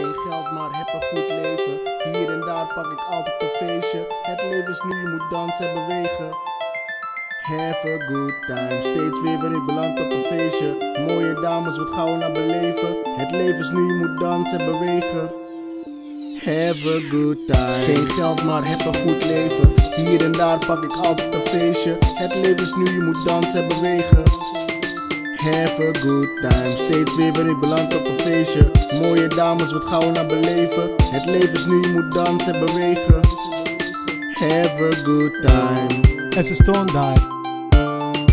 Geen geld, maar heb een goed leven. Hier en daar pak ik altijd een feestje. Het leven is nu, je moet dansen en bewegen. Have a good time. Steeds weer ben ik beland op een feestje. Mooie dames, wat gauw naar beleven. Het leven is nu, je moet dansen en bewegen. Have a good time. Geen geld, maar heb een goed leven. Hier en daar pak ik altijd een feestje. Het leven is nu, je moet dansen en bewegen. Have a good time. Steeds weer ben ik beland op een feestje. Mooie dames, wat gauw naar beleven. Het leven is nu, je moet dansen en bewegen. Have a good time. En ze stond daar.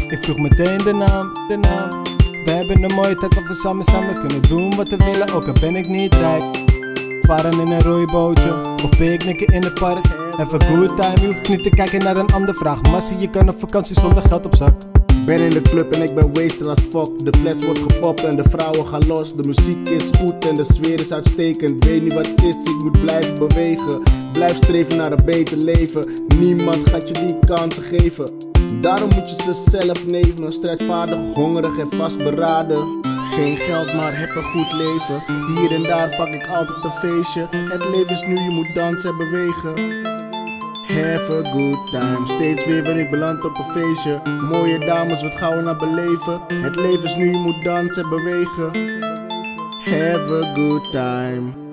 Ik vroeg meteen de naam, de naam. We hebben een mooie tijd dat we samen samen kunnen doen wat we willen, ook al ben ik niet rijk. Varen in een rooibootje of picknicken in het park. Have a good time, je hoeft niet te kijken naar een ander vraag. Massie, je kan op vakantie zonder geld op zak. Ben in de club en ik ben wasted als fuck. De fles wordt gepopt en de vrouwen gaan los. De muziek is goed en de sfeer is uitstekend. Weet niet wat het is, ik moet blijven bewegen. Blijf streven naar een beter leven. Niemand gaat je die kansen geven. Daarom moet je ze zelf nemen. Strijdvaardig, hongerig en vastberaden. Geen geld, maar heb een goed leven. Hier en daar pak ik altijd een feestje. Het leven is nu, je moet dansen en bewegen. Have a good time. Steeds weer ben ik beland op een feestje. Mooie dames, wat gauw naar beleven. Het leven is nu, je moet dansen en bewegen. Have a good time.